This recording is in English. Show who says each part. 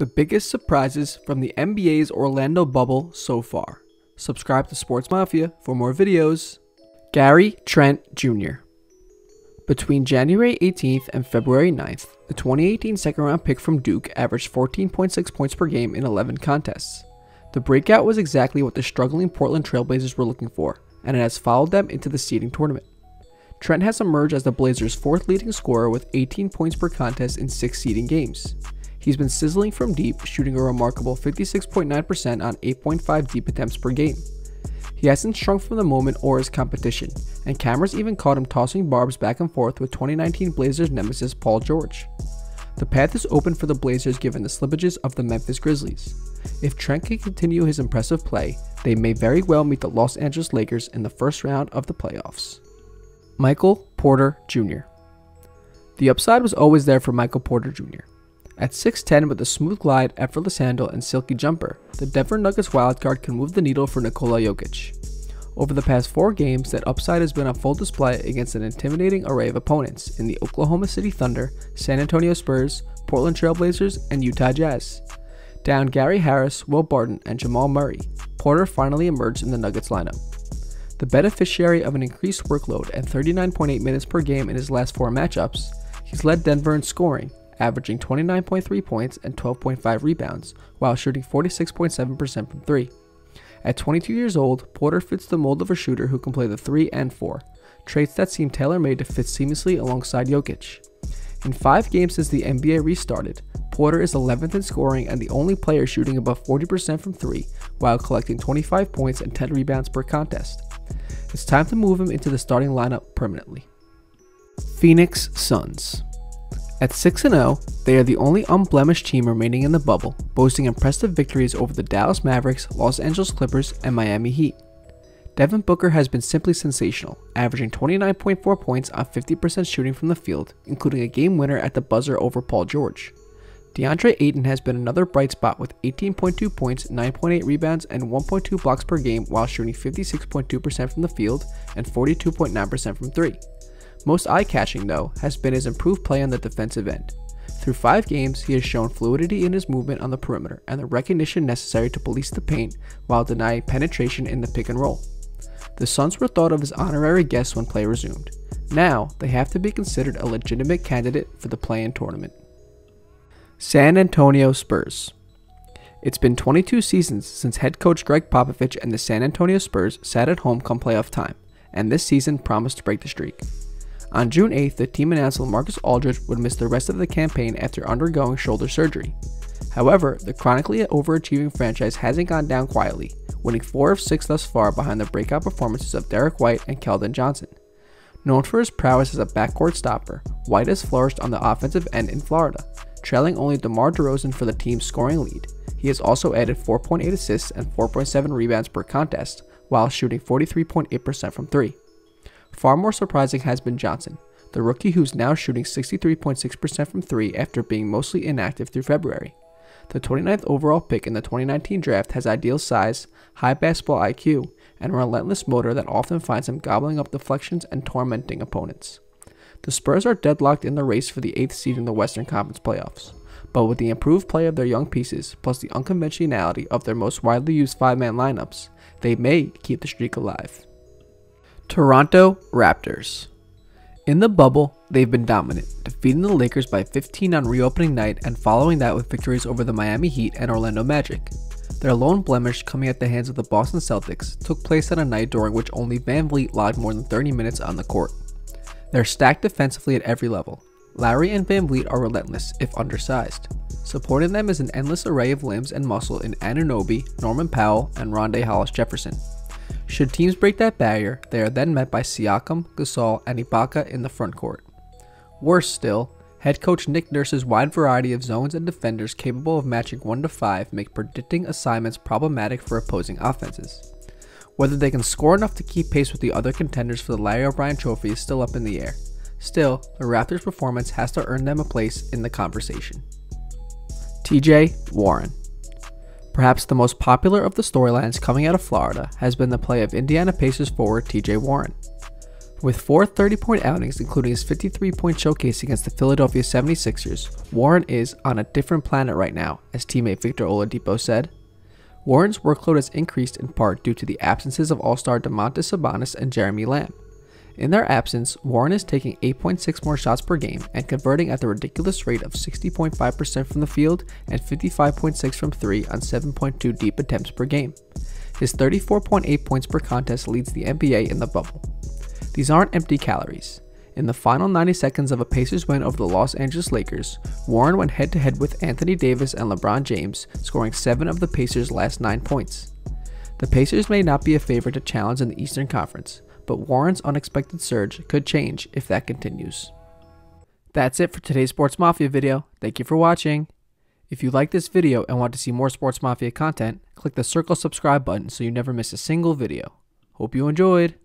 Speaker 1: The biggest surprises from the NBA's Orlando bubble so far. Subscribe to Sports Mafia for more videos. Gary Trent Jr. Between January 18th and February 9th, the 2018 second round pick from Duke averaged 14.6 points per game in 11 contests. The breakout was exactly what the struggling Portland Trailblazers were looking for, and it has followed them into the seeding tournament. Trent has emerged as the Blazers' fourth leading scorer with 18 points per contest in six seeding games. He's been sizzling from deep, shooting a remarkable 56.9% on 8.5 deep attempts per game. He hasn't shrunk from the moment or his competition, and cameras even caught him tossing barbs back and forth with 2019 Blazers nemesis Paul George. The path is open for the Blazers given the slippages of the Memphis Grizzlies. If Trent can continue his impressive play, they may very well meet the Los Angeles Lakers in the first round of the playoffs. Michael Porter Jr. The upside was always there for Michael Porter Jr. At 6'10 with a smooth glide, effortless handle, and silky jumper, the Denver Nuggets wildcard can move the needle for Nikola Jokic. Over the past four games, that upside has been on full display against an intimidating array of opponents in the Oklahoma City Thunder, San Antonio Spurs, Portland Trailblazers, and Utah Jazz. Down Gary Harris, Will Barton, and Jamal Murray, Porter finally emerged in the Nuggets lineup. The beneficiary of an increased workload and 39.8 minutes per game in his last four matchups, he's led Denver in scoring, averaging 29.3 points and 12.5 rebounds, while shooting 46.7% from 3. At 22 years old, Porter fits the mold of a shooter who can play the 3 and 4, traits that seem tailor made to fit seamlessly alongside Jokic. In five games since the NBA restarted, Porter is 11th in scoring and the only player shooting above 40% from 3, while collecting 25 points and 10 rebounds per contest. It's time to move him into the starting lineup permanently. Phoenix Suns. At 6 0, they are the only unblemished team remaining in the bubble, boasting impressive victories over the Dallas Mavericks, Los Angeles Clippers, and Miami Heat. Devin Booker has been simply sensational, averaging 29.4 points on 50% shooting from the field, including a game winner at the buzzer over Paul George. DeAndre Ayton has been another bright spot with 18.2 points, 9.8 rebounds, and 1.2 blocks per game while shooting 56.2% from the field and 42.9% from 3. Most eye catching, though, has been his improved play on the defensive end. Through five games, he has shown fluidity in his movement on the perimeter and the recognition necessary to police the paint while denying penetration in the pick and roll. The Suns were thought of as honorary guests when play resumed. Now, they have to be considered a legitimate candidate for the play in tournament. San Antonio Spurs. It's been 22 seasons since head coach Gregg Popovich and the San Antonio Spurs sat at home come playoff time, and this season promised to break the streak. On June 8th, the team announced LaMarcus Aldridge would miss the rest of the campaign after undergoing shoulder surgery. However, the chronically overachieving franchise hasn't gone down quietly, winning 4 of 6 thus far behind the breakout performances of Derrick White and Keldon Johnson. Known for his prowess as a backcourt stopper, White has flourished on the offensive end in Florida, trailing only DeMar DeRozan for the team's scoring lead. He has also added 4.8 assists and 4.7 rebounds per contest, while shooting 43.8% from 3. Far more surprising has been Johnson, the rookie who's now shooting 63.6% from 3 after being mostly inactive through February. The 29th overall pick in the 2019 draft has ideal size, high basketball IQ, and a relentless motor that often finds him gobbling up deflections and tormenting opponents. The Spurs are deadlocked in the race for the eighth seed in the Western Conference playoffs. But with the improved play of their young pieces, plus the unconventionality of their most widely used five man lineups, they may keep the streak alive. Toronto Raptors. In the bubble, they've been dominant, defeating the Lakers by 15 on reopening night and following that with victories over the Miami Heat and Orlando Magic. Their lone blemish coming at the hands of the Boston Celtics took place on a night during which only VanVleet logged more than 30 minutes on the court. They're stacked defensively at every level. Lowry and VanVleet are relentless, if undersized. Supporting them is an endless array of limbs and muscle in Anunoby, Norman Powell, and Rondae Hollis Jefferson. Should teams break that barrier, they are then met by Siakam, Gasol, and Ibaka in the front court. Worse still, head coach Nick Nurse's wide variety of zones and defenders capable of matching 1 to 5 make predicting assignments problematic for opposing offenses. Whether they can score enough to keep pace with the other contenders for the Larry O'Brien Trophy is still up in the air. Still, the Raptors' performance has to earn them a place in the conversation. TJ Warren. Perhaps the most popular of the storylines coming out of Florida has been the play of Indiana Pacers forward TJ Warren. With four 30 point outings, including his 53 point showcase against the Philadelphia 76ers, Warren is on a different planet right now, as teammate Victor Oladipo said. Warren's workload has increased in part due to the absences of All Star Domantas Sabonis and Jeremy Lamb. In their absence, Warren is taking 8.6 more shots per game and converting at the ridiculous rate of 60.5% from the field and 55.6 from 3 on 7.2 deep attempts per game. His 34.8 points per contest leads the NBA in the bubble. These aren't empty calories. In the final 90 seconds of a Pacers win over the Los Angeles Lakers, Warren went head to head with Anthony Davis and LeBron James, scoring 7 of the Pacers' last 9 points. The Pacers may not be a favorite to challenge in the Eastern Conference, but Warren's unexpected surge could change if that continues. That's it for today's Sports Mafia video. Thank you for watching. If you like this video and want to see more Sports Mafia content, click the circle subscribe button so you never miss a single video. Hope you enjoyed.